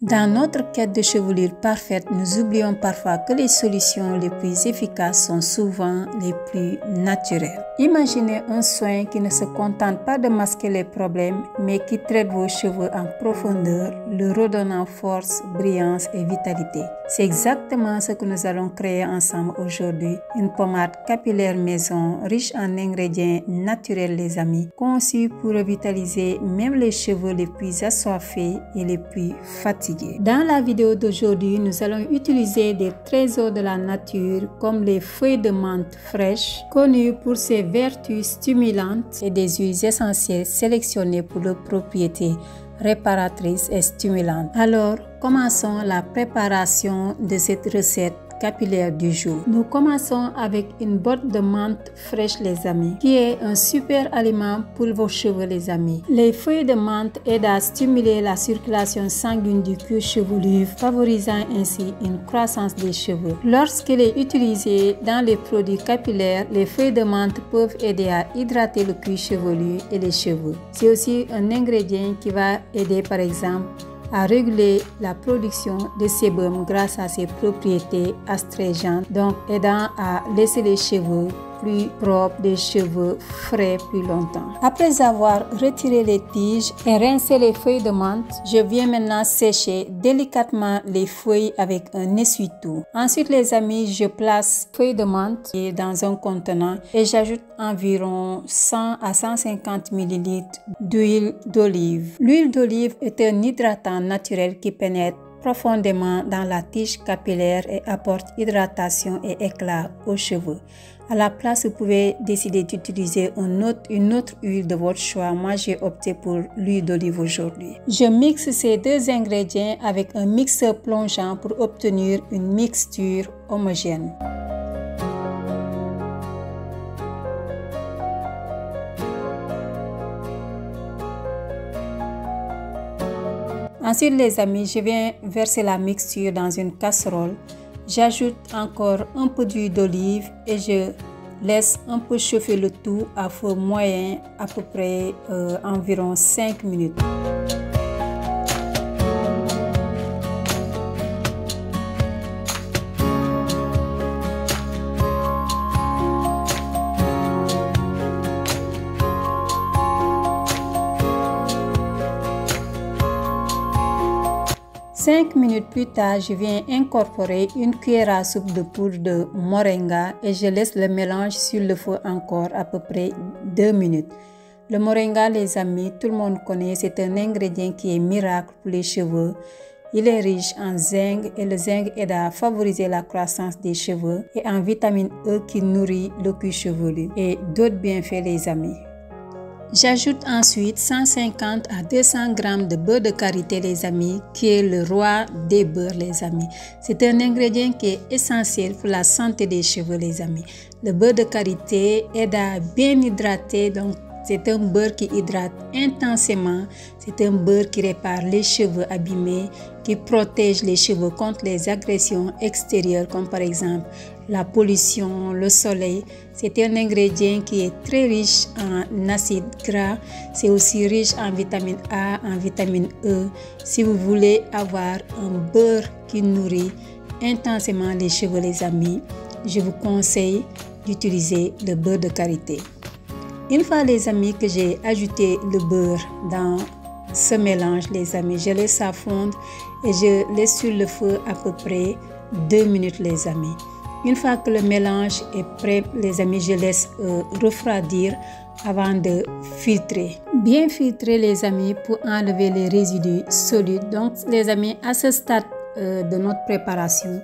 Dans notre quête de chevelure parfaite, nous oublions parfois que les solutions les plus efficaces sont souvent les plus naturelles. Imaginez un soin qui ne se contente pas de masquer les problèmes, mais qui traite vos cheveux en profondeur, le redonnant force, brillance et vitalité. C'est exactement ce que nous allons créer ensemble aujourd'hui. Une pommade capillaire maison riche en ingrédients naturels, les amis, conçue pour revitaliser même les cheveux les plus assoiffés et les plus fatigués. Dans la vidéo d'aujourd'hui, nous allons utiliser des trésors de la nature comme les feuilles de menthe fraîches, connues pour ses vertus stimulantes et des huiles essentielles sélectionnées pour leurs propriétés réparatrices et stimulantes. Alors, commençons la préparation de cette recette capillaire du jour. Nous commençons avec une botte de menthe fraîche les amis, qui est un super aliment pour vos cheveux les amis. Les feuilles de menthe aident à stimuler la circulation sanguine du cuir chevelu, favorisant ainsi une croissance des cheveux. Lorsqu'elle est utilisée dans les produits capillaires, les feuilles de menthe peuvent aider à hydrater le cuir chevelu et les cheveux. C'est aussi un ingrédient qui va aider par exemple à réguler la production de sébum grâce à ses propriétés astringentes, donc aidant à laisser les cheveux plus propres, des cheveux frais plus longtemps. Après avoir retiré les tiges et rincé les feuilles de menthe, je viens maintenant sécher délicatement les feuilles avec un essuie-tout. Ensuite, les amis, je place feuilles de menthe dans un contenant et j'ajoute environ 100 à 150 ml d'huile d'olive. L'huile d'olive est un hydratant naturel qui pénètre profondément dans la tige capillaire et apporte hydratation et éclat aux cheveux. À la place, vous pouvez décider d'utiliser une autre huile de votre choix. Moi, j'ai opté pour l'huile d'olive aujourd'hui. Je mixe ces deux ingrédients avec un mixeur plongeant pour obtenir une mixture homogène. Les amis, je viens verser la mixture dans une casserole. J'ajoute encore un peu d'huile d'olive et je laisse un peu chauffer le tout à feu moyen à peu près euh, environ 5 minutes. 5 minutes plus tard, je viens incorporer une cuillère à soupe de poudre de moringa et je laisse le mélange sur le feu encore à peu près 2 minutes. Le moringa, les amis, tout le monde connaît, c'est un ingrédient qui est miracle pour les cheveux. Il est riche en zinc et le zinc aide à favoriser la croissance des cheveux et en vitamine E qui nourrit le cuir chevelu et d'autres bienfaits les amis. J'ajoute ensuite 150 à 200 g de beurre de karité les amis, qui est le roi des beurres les amis. C'est un ingrédient qui est essentiel pour la santé des cheveux les amis. Le beurre de karité aide à bien hydrater donc c'est un beurre qui hydrate intensément. C'est un beurre qui répare les cheveux abîmés, qui protège les cheveux contre les agressions extérieures comme par exemple la pollution, le soleil. C'est un ingrédient qui est très riche en acides gras. C'est aussi riche en vitamine A, en vitamine E. Si vous voulez avoir un beurre qui nourrit intensément les cheveux, les amis, je vous conseille d'utiliser le beurre de karité. Une fois les amis que j'ai ajouté le beurre dans ce mélange les amis, je laisse ça fondre et je laisse sur le feu à peu près 2 minutes les amis. Une fois que le mélange est prêt les amis, je laisse euh, refroidir avant de filtrer. Bien filtrer les amis pour enlever les résidus solides. Donc les amis, à ce stade euh, de notre préparation,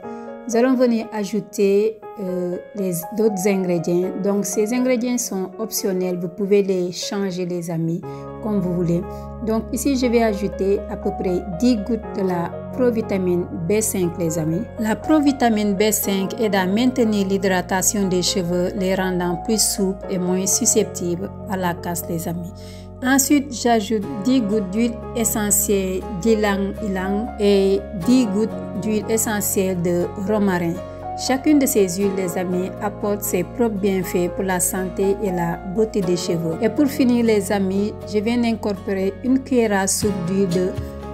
nous allons venir ajouter euh, les d'autres ingrédients. Donc ces ingrédients sont optionnels, vous pouvez les changer les amis comme vous voulez. Donc ici je vais ajouter à peu près 10 gouttes de la provitamine B5 les amis. La provitamine B5 aide à maintenir l'hydratation des cheveux, les rendant plus souples et moins susceptibles à la casse les amis. Ensuite, j'ajoute 10 gouttes d'huile essentielle d'ylang ylang et 10 gouttes d'huile essentielle de romarin. Chacune de ces huiles, les amis, apporte ses propres bienfaits pour la santé et la beauté des cheveux. Et pour finir, les amis, je viens d'incorporer une cuillère à soupe d'huile de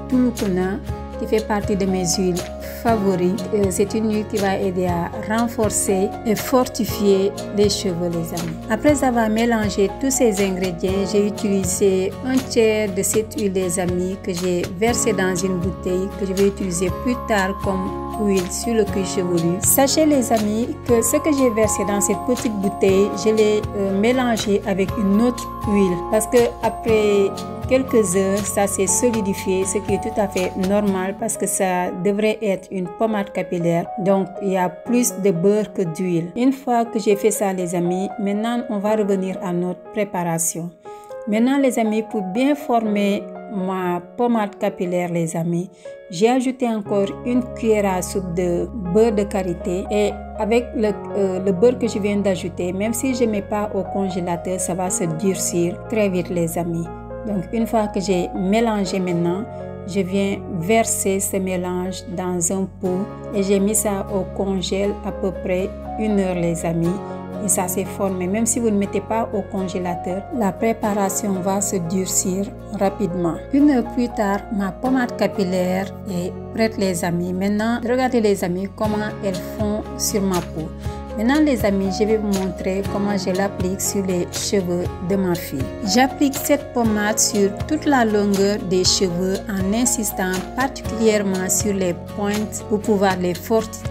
tulukuna qui fait partie de mes huiles favorites. Euh, c'est une huile qui va aider à renforcer et fortifier les cheveux, les amis. Après avoir mélangé tous ces ingrédients, j'ai utilisé un tiers de cette huile, des amis, que j'ai versé dans une bouteille que je vais utiliser plus tard comme sur le cuir chevelu. Sachez les amis que ce que j'ai versé dans cette petite bouteille, je l'ai euh, mélangé avec une autre huile parce que après quelques heures, ça s'est solidifié, ce qui est tout à fait normal parce que ça devrait être une pommade capillaire. Donc, il y a plus de beurre que d'huile. Une fois que j'ai fait ça, les amis, maintenant, on va revenir à notre préparation. Maintenant, les amis, pour bien former ma pommade capillaire, les amis, j'ai ajouté encore une cuillère à soupe de beurre de karité. Et avec le, euh, le beurre que je viens d'ajouter, même si je ne mets pas au congélateur, ça va se durcir très vite, les amis. Donc, une fois que j'ai mélangé maintenant, je viens verser ce mélange dans un pot et j'ai mis ça au congèle à peu près une heure, les amis et ça s'est formé. Même si vous ne mettez pas au congélateur, la préparation va se durcir rapidement. Une heure plus tard, ma pommade capillaire est prête les amis. Maintenant, regardez les amis comment elles font sur ma peau. Maintenant les amis, je vais vous montrer comment je l'applique sur les cheveux de ma fille. J'applique cette pommade sur toute la longueur des cheveux en insistant particulièrement sur les pointes pour pouvoir les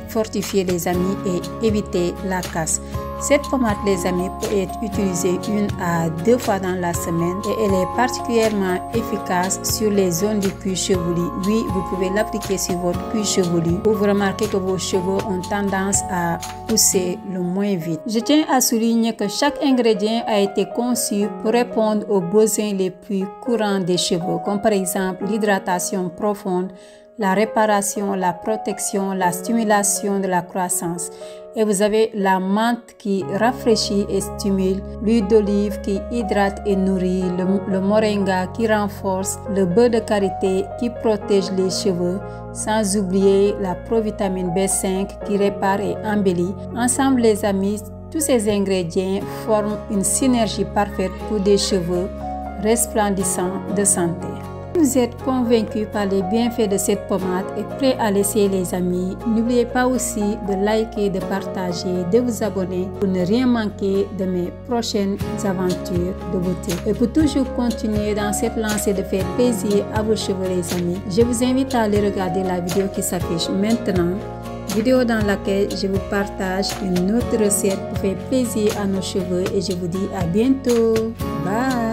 fortifier les amis et éviter la casse. Cette pommade, les amis, peut être utilisée une à deux fois dans la semaine et elle est particulièrement efficace sur les zones du cuir chevelu. Oui, vous pouvez l'appliquer sur votre cuir chevelu vous remarquer que vos cheveux ont tendance à pousser le moins vite. Je tiens à souligner que chaque ingrédient a été conçu pour répondre aux besoins les plus courants des cheveux, comme par exemple l'hydratation profonde, la réparation, la protection, la stimulation de la croissance. Et vous avez la menthe qui rafraîchit et stimule, l'huile d'olive qui hydrate et nourrit, le, moringa qui renforce, le beurre de karité qui protège les cheveux, sans oublier la provitamine B5 qui répare et embellit. Ensemble les amis, tous ces ingrédients forment une synergie parfaite pour des cheveux resplendissants de santé vous êtes convaincu par les bienfaits de cette pommade et prêt à laisser les amis, n'oubliez pas aussi de liker, de partager, de vous abonner pour ne rien manquer de mes prochaines aventures de beauté. Et pour toujours continuer dans cette lancée de faire plaisir à vos cheveux les amis, je vous invite à aller regarder la vidéo qui s'affiche maintenant vidéo dans laquelle je vous partage une autre recette pour faire plaisir à nos cheveux et je vous dis à bientôt. Bye